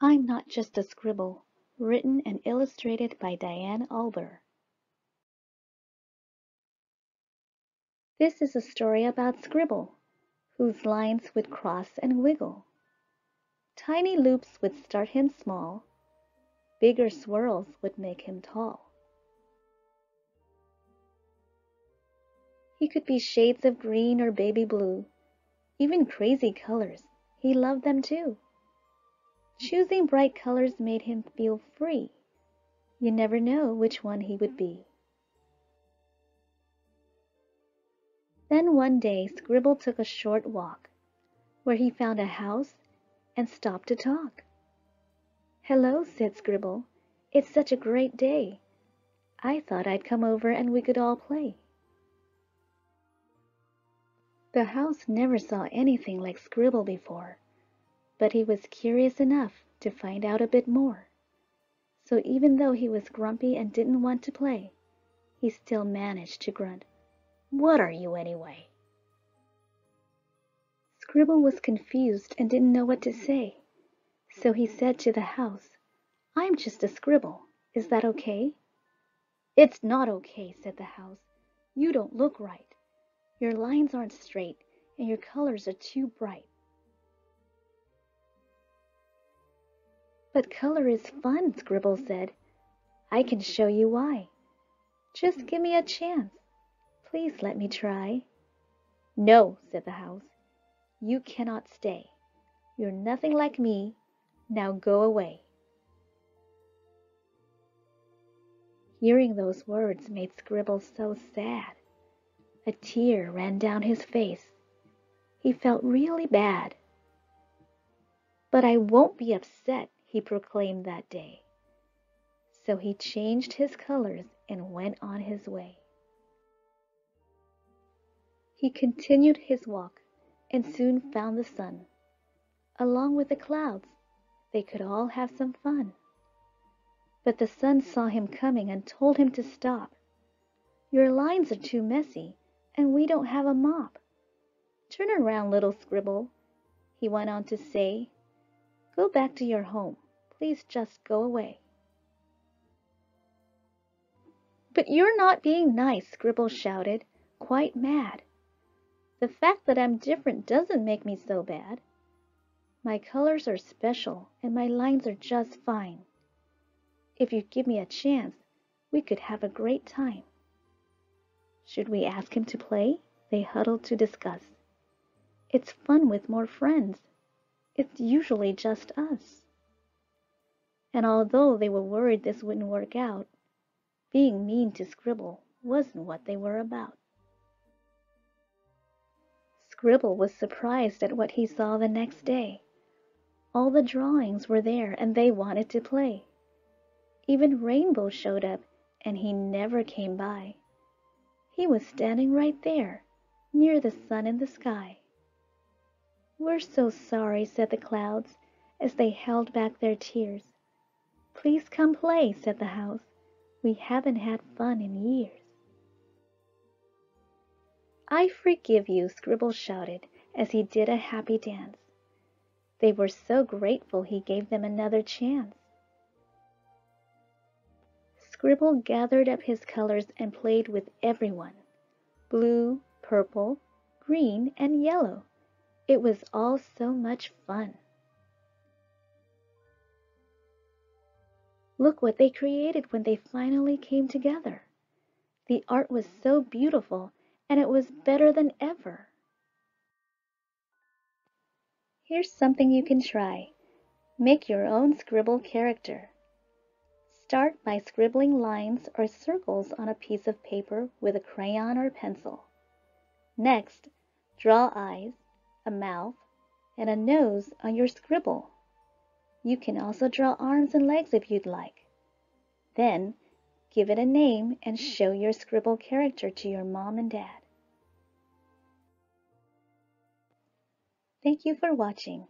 I'm Not Just a Scribble, written and illustrated by Diane Alber. This is a story about Scribble, whose lines would cross and wiggle. Tiny loops would start him small, bigger swirls would make him tall. He could be shades of green or baby blue, even crazy colors, he loved them too. Choosing bright colors made him feel free. You never know which one he would be. Then one day Scribble took a short walk, where he found a house and stopped to talk. Hello, said Scribble. It's such a great day. I thought I'd come over and we could all play. The house never saw anything like Scribble before but he was curious enough to find out a bit more. So even though he was grumpy and didn't want to play, he still managed to grunt, What are you anyway? Scribble was confused and didn't know what to say. So he said to the house, I'm just a scribble. Is that okay? It's not okay, said the house. You don't look right. Your lines aren't straight and your colors are too bright. But color is fun, Scribble said. I can show you why. Just give me a chance. Please let me try. No, said the house. You cannot stay. You're nothing like me. Now go away. Hearing those words made Scribble so sad. A tear ran down his face. He felt really bad. But I won't be upset, he proclaimed that day. So he changed his colors and went on his way. He continued his walk and soon found the sun. Along with the clouds, they could all have some fun. But the sun saw him coming and told him to stop. Your lines are too messy, and we don't have a mop. Turn around, little scribble, he went on to say Go back to your home. Please just go away. But you're not being nice, Scribble shouted, quite mad. The fact that I'm different doesn't make me so bad. My colors are special and my lines are just fine. If you give me a chance, we could have a great time. Should we ask him to play? They huddled to discuss. It's fun with more friends. It's usually just us. And although they were worried this wouldn't work out, being mean to Scribble wasn't what they were about. Scribble was surprised at what he saw the next day. All the drawings were there and they wanted to play. Even Rainbow showed up and he never came by. He was standing right there, near the sun in the sky. We're so sorry, said the clouds, as they held back their tears. Please come play, said the house. We haven't had fun in years. I forgive you, Scribble shouted as he did a happy dance. They were so grateful he gave them another chance. Scribble gathered up his colors and played with everyone blue, purple, green, and yellow. It was all so much fun. Look what they created when they finally came together. The art was so beautiful and it was better than ever. Here's something you can try. Make your own scribble character. Start by scribbling lines or circles on a piece of paper with a crayon or pencil. Next, draw eyes, a mouth, and a nose on your scribble. You can also draw arms and legs if you'd like. Then, give it a name and show your scribble character to your mom and dad. Thank you for watching.